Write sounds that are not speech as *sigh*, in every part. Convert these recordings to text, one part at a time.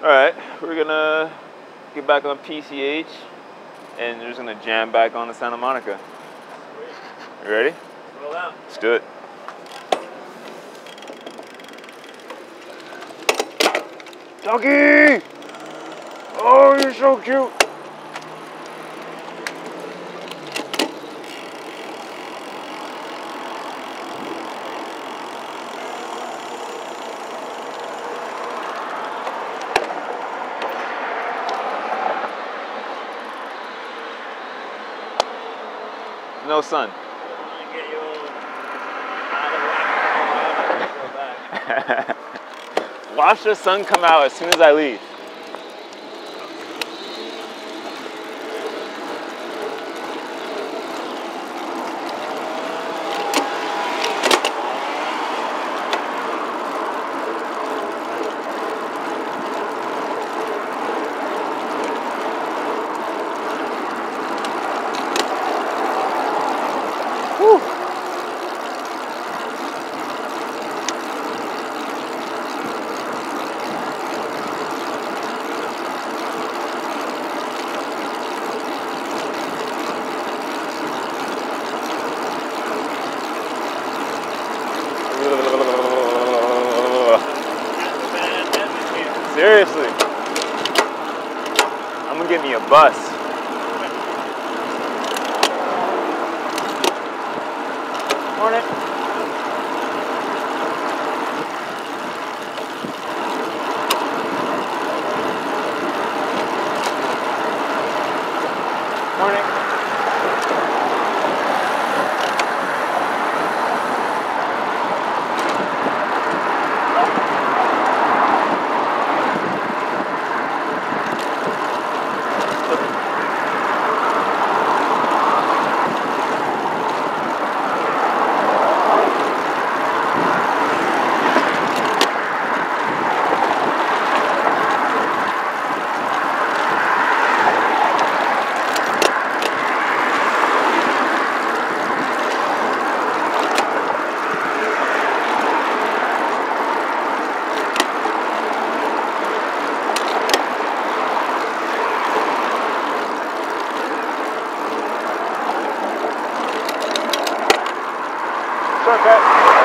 All right, we're gonna get back on PCH, and we're just gonna jam back on the Santa Monica. You ready? Roll out. Let's do it. Ducky! Oh, you're so cute. No sun. I'm gonna get you out of whack. Go *laughs* Watch the sun come out as soon as I leave. Shortcut. That's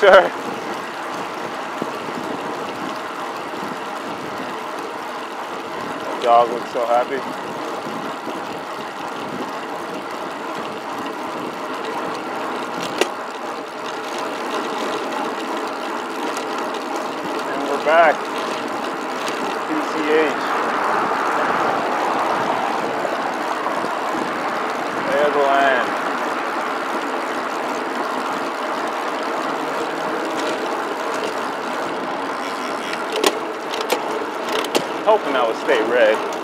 sir. Dog looks so happy. hoping that would stay red.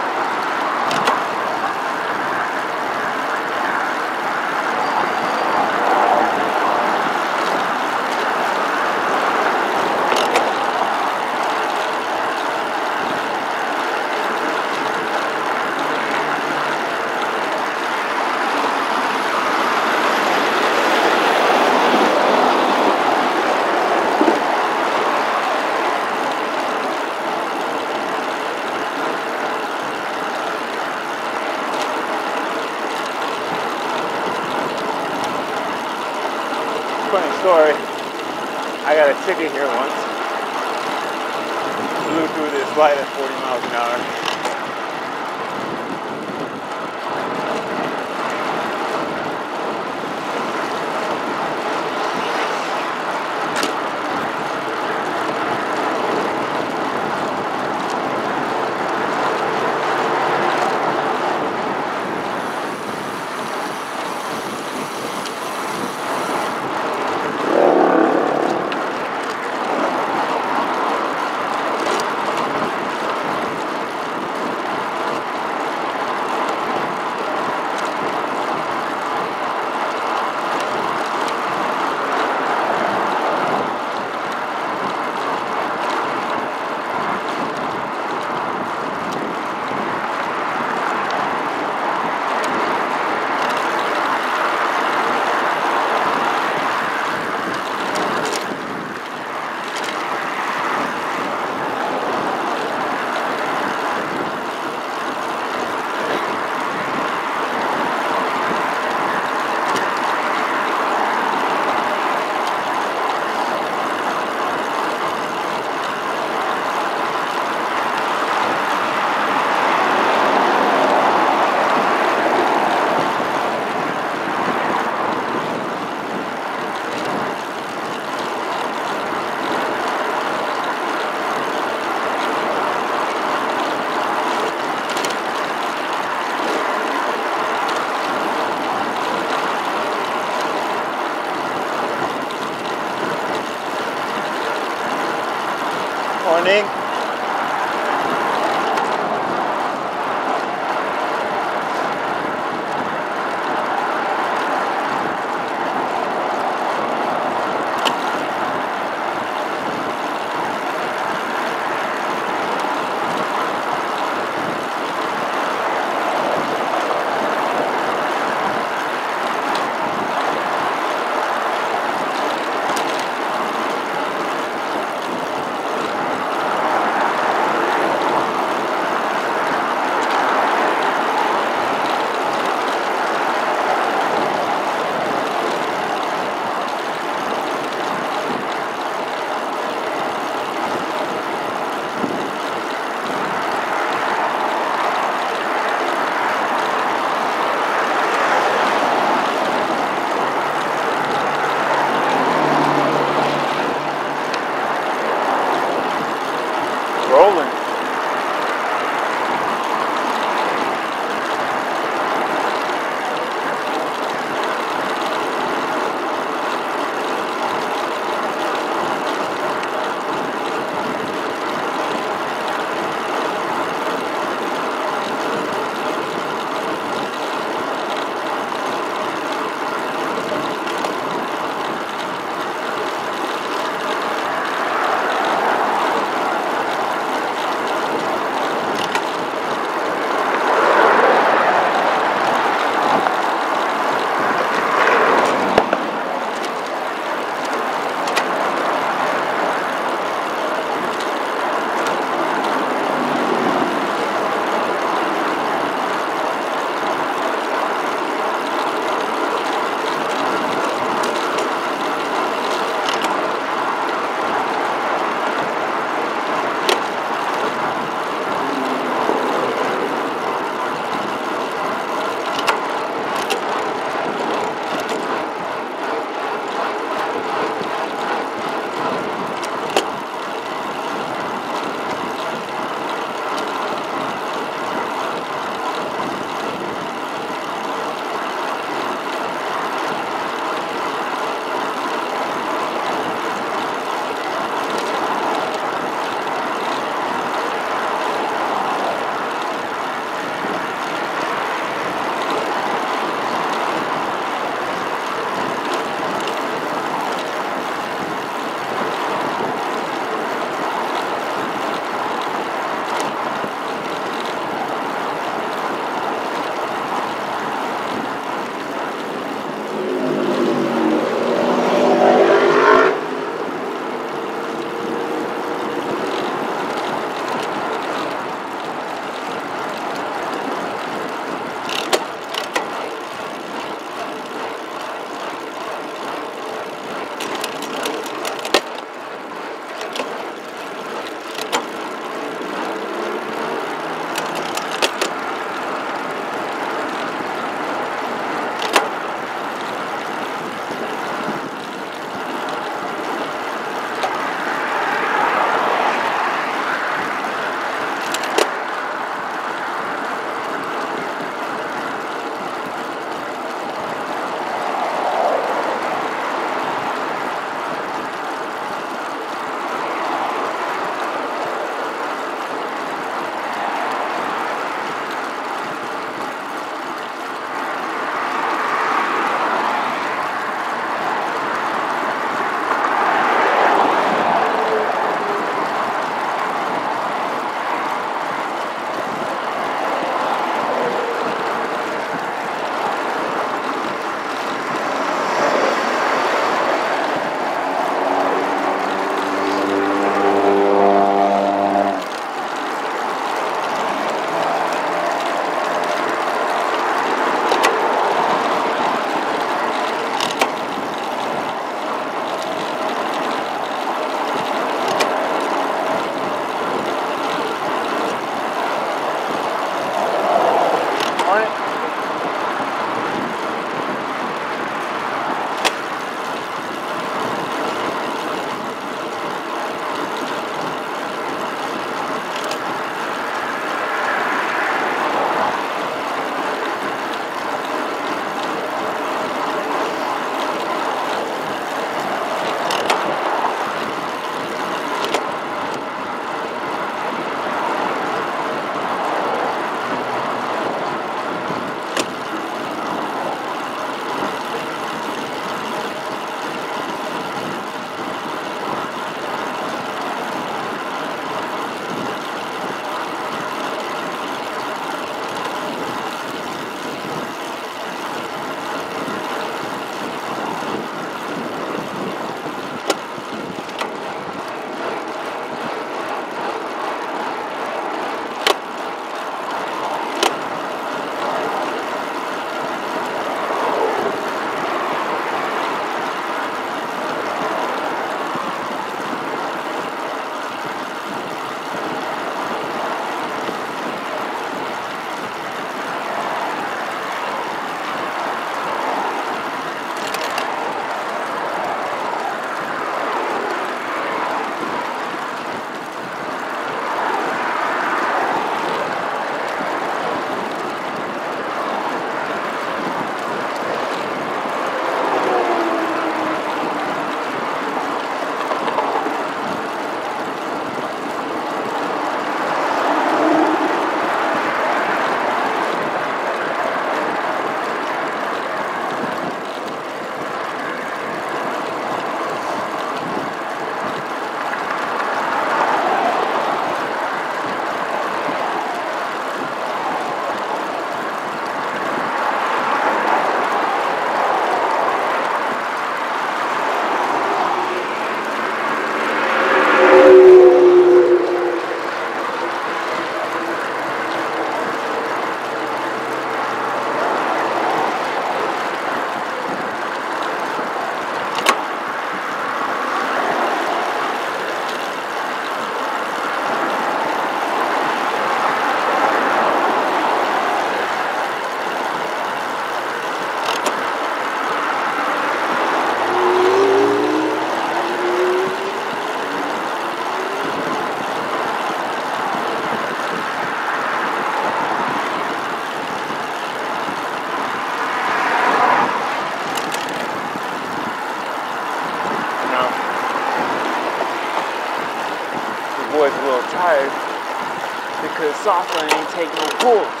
Cause Sosa ain't take no pulls.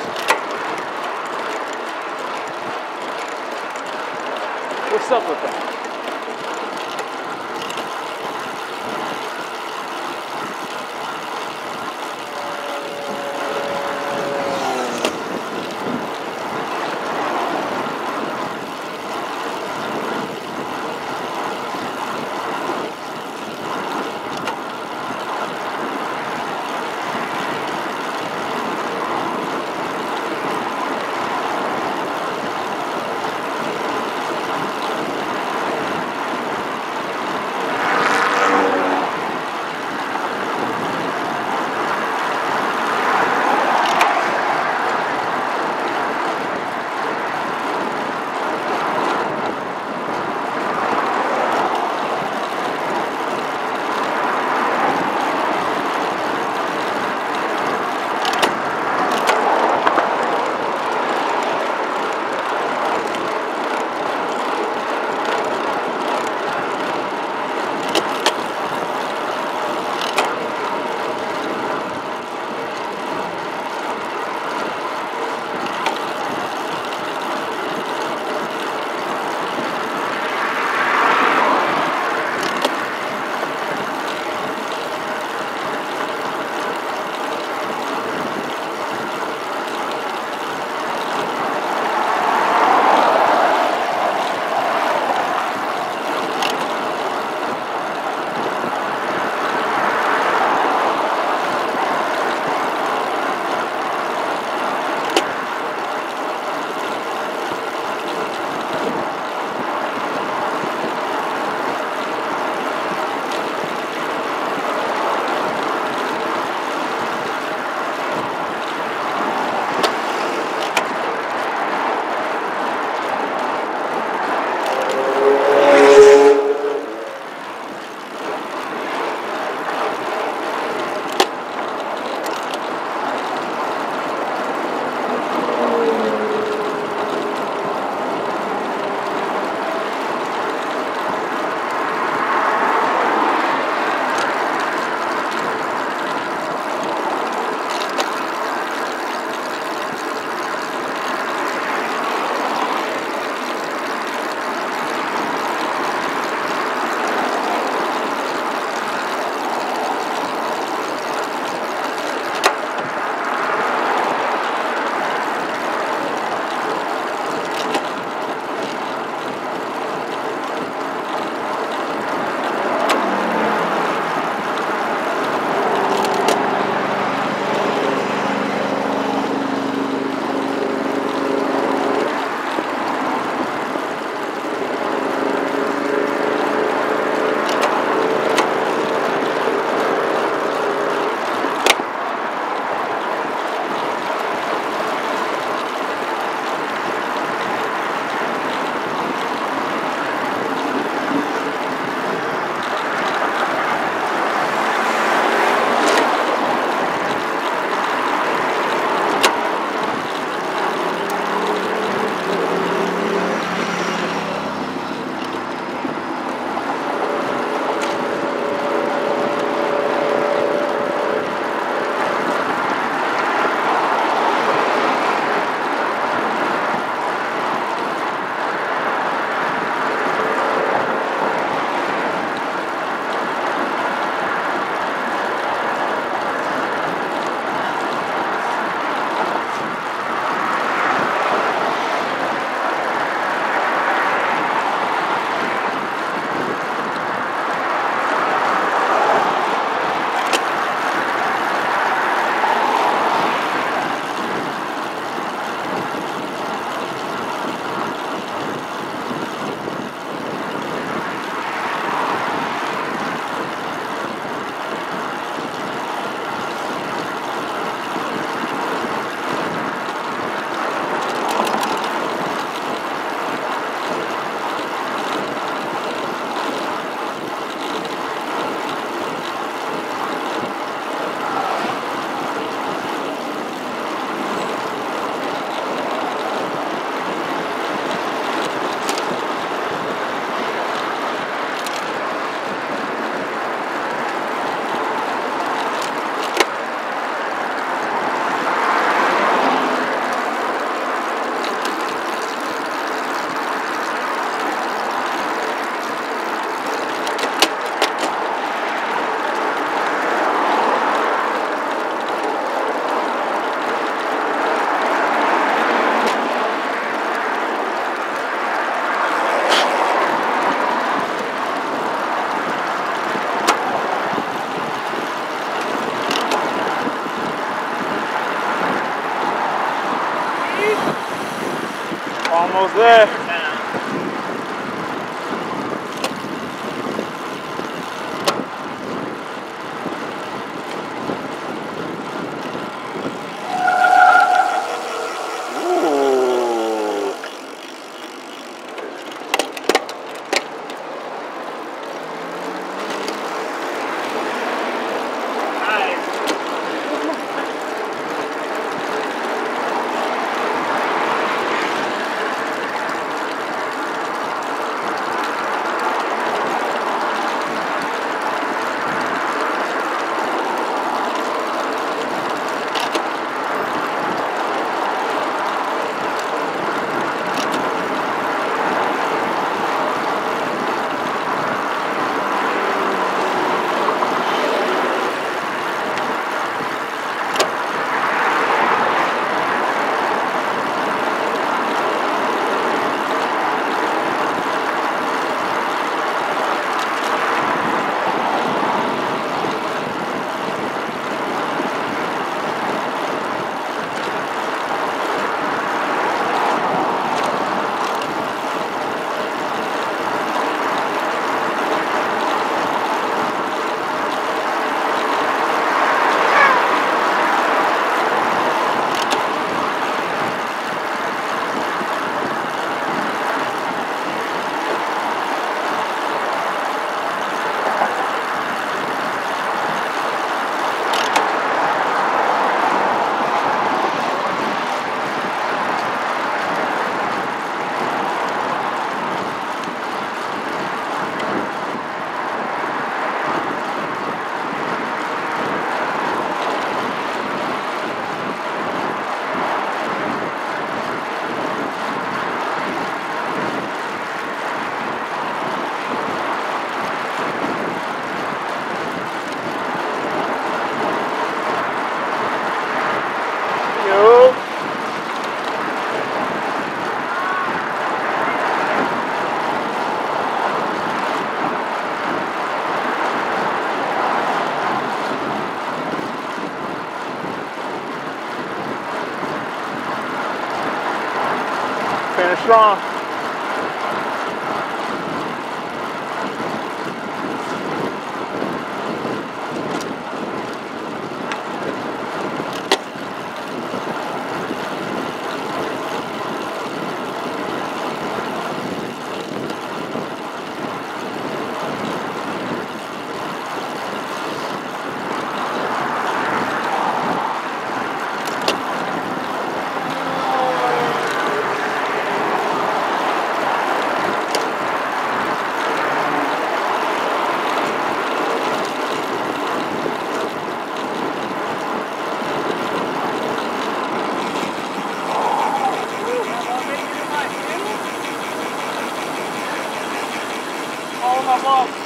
What's up with that?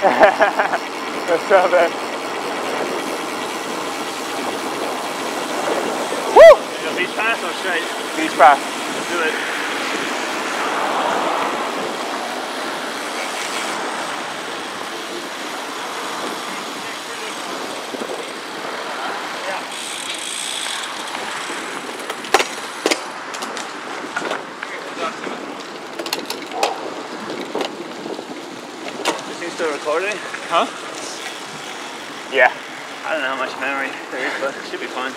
What's up, man? Woo! Yo, beach pass or straight? Beach pass. Let's do it. Is he still recording? Huh? Yeah. I don't know how much memory there is, but it should be fun.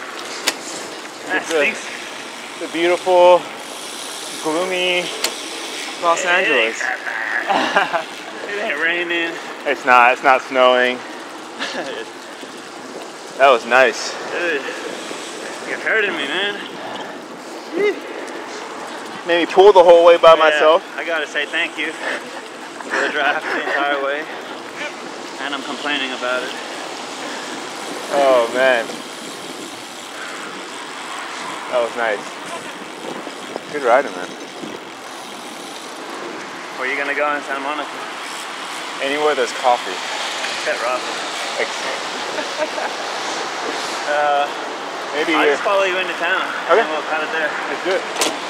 That It's a- stinks. The beautiful, gloomy Los It Angeles. *laughs* It ain't raining. It's not. It's not snowing. That was nice. Dude, you're hurting me, man. Made me pull the whole way by Yeah, myself. I gotta say thank you for the draft the entire way. And I'm complaining about it. Oh man. That was nice. Good riding, man. Where you gonna go in Santa Monica? Anywhere there's coffee. Pet Rock. Like, *laughs* Uh, maybe I'll just follow you into town. Okay. And we'll cut it there. let's do it.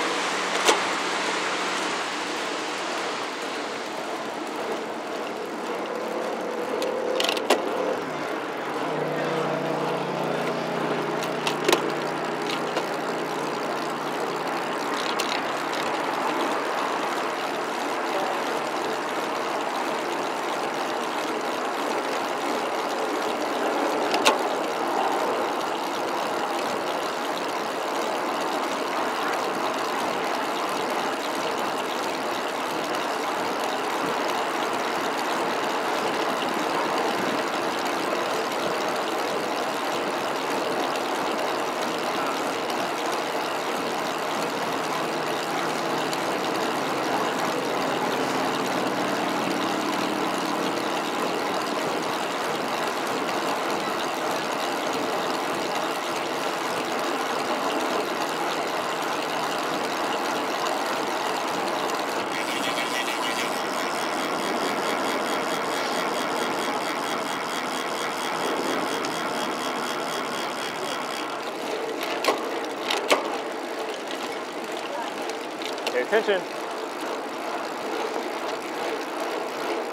Attention.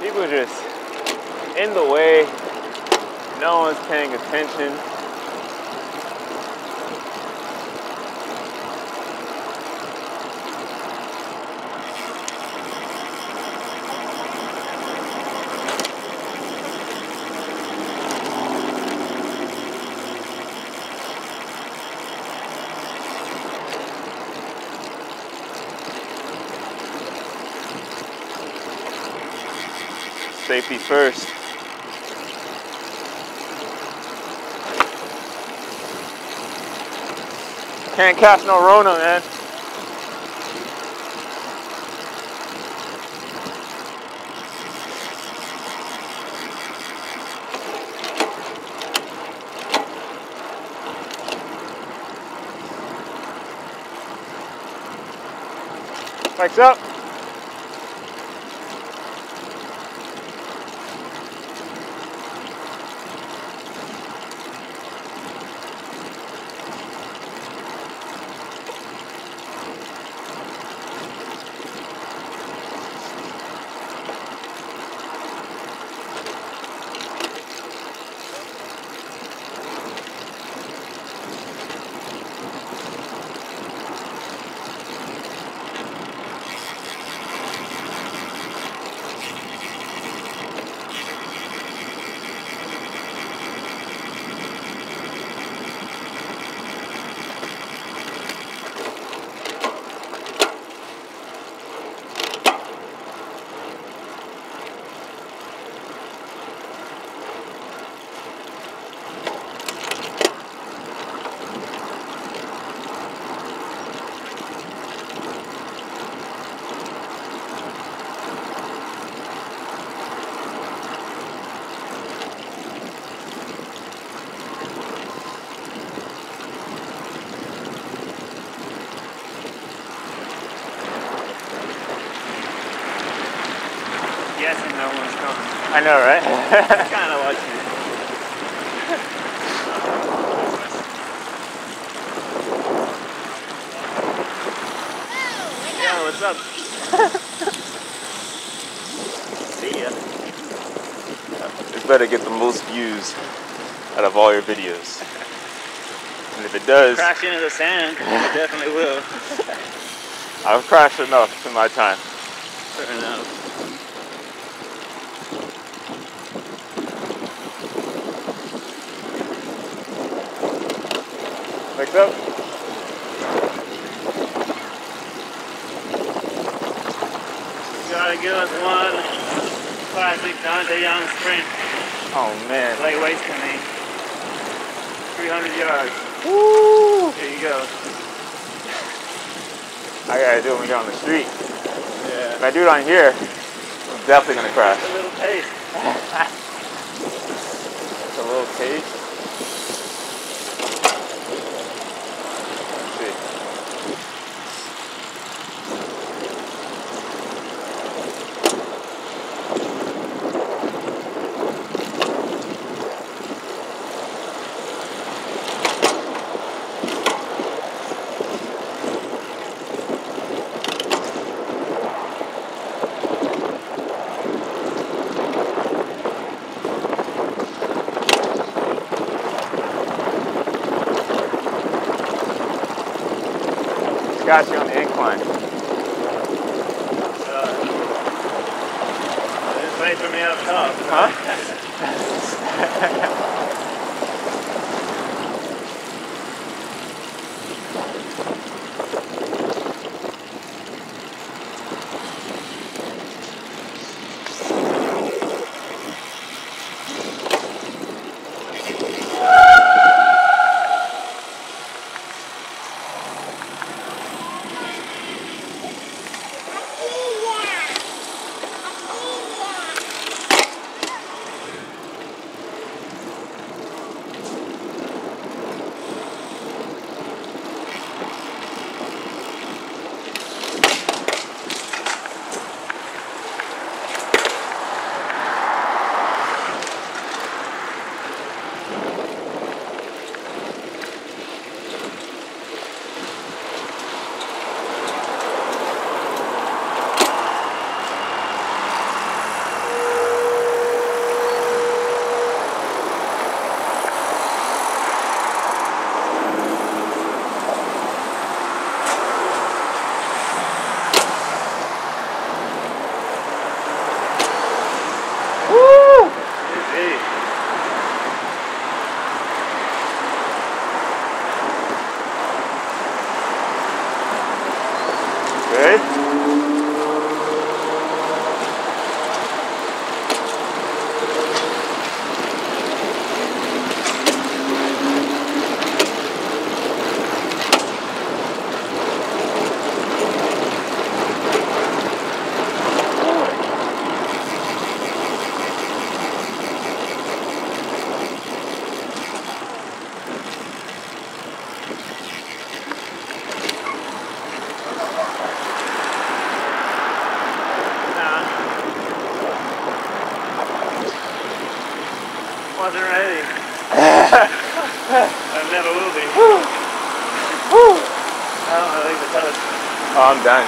People just in the way. No one's paying attention. Safety first. Can't catch no Rona, man. Bikes up. Guessing no one's coming. I know, right? *laughs* Kind of like you. Yeah, what's up? *laughs* See ya. It's better get the most views out of all your videos. And if it does, Crash into the sand. *laughs* It definitely will. I've crashed enough in my time. Fair enough. Up. Gotta give us one classic Dante Young sprint. Oh man. Lay waste to me. 300 yards. Woo! Here you go. I gotta do it when we get on the street. Yeah. If I do it on here, I'm definitely gonna crash. A little taste. It's *laughs* a little taste. gracias. I'm done.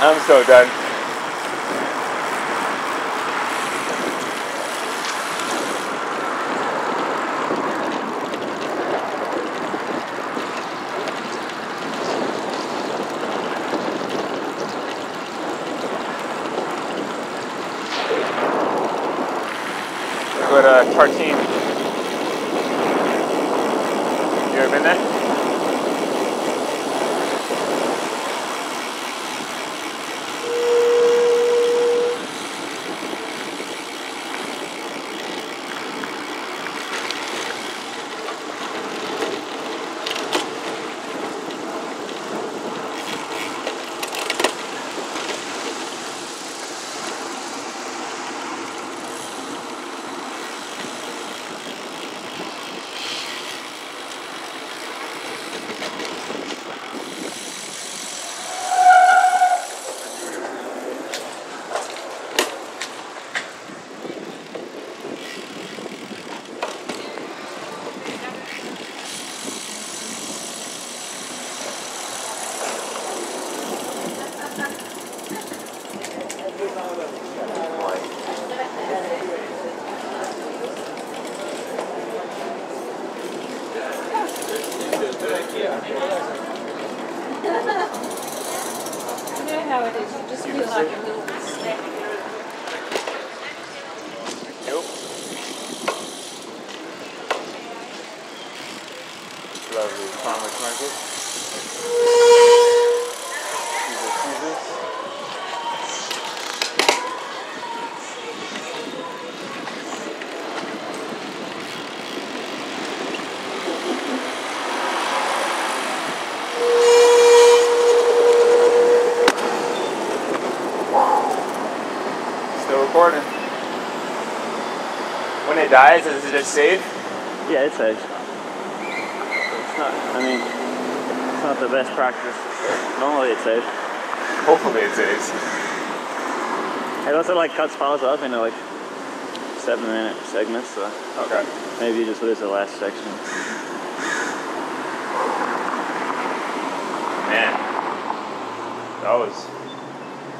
I'm so done. Dies, Is it just save? Yeah, it's safe. It's not, I mean, it's not the best practice. Normally it's safe. Hopefully it's safe. It also like cuts files up into like seven minute segments, so Okay. maybe you just lose the last section. Man. That was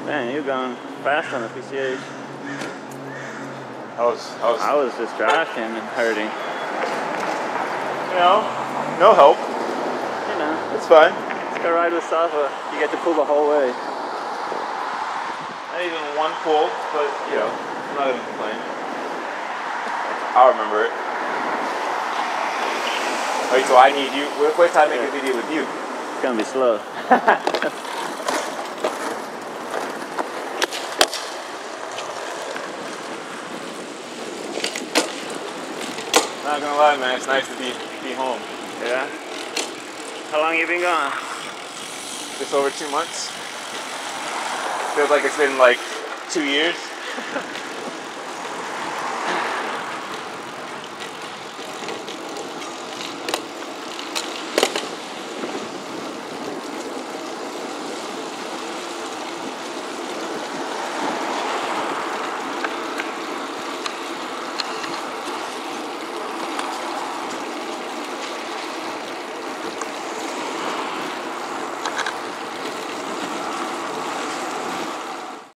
Man, you're going fast on the PCH. That was that was I was just drafting and hurting. you know no help. You know, It's fine. let's go ride with Safa. You get to pull the whole way. Not even one pull, but you know, I'm not gonna complain. I'll remember it. Wait, so I need you. What if I make a video with you? It's gonna be slow. *laughs* Not gonna lie, man, it's nice to be be home. Yeah. How long you been gone? Just over two months. Feels like it's been like two years. *laughs*